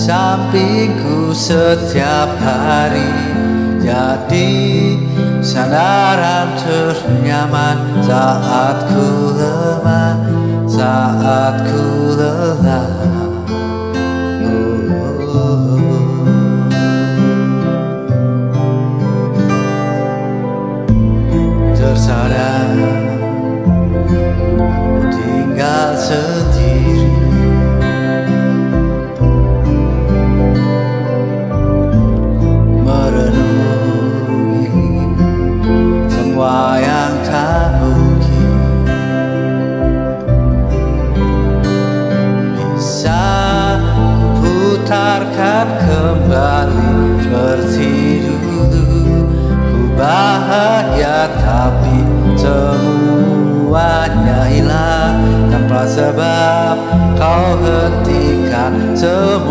sampingku setiap hari. Jadi sandaran ternyaman saat ku lemah Saat ku lelah putarkan kembali seperti dulu ku bahagia tapi semuanya hilang tanpa sebab. Kau hentikan semuanya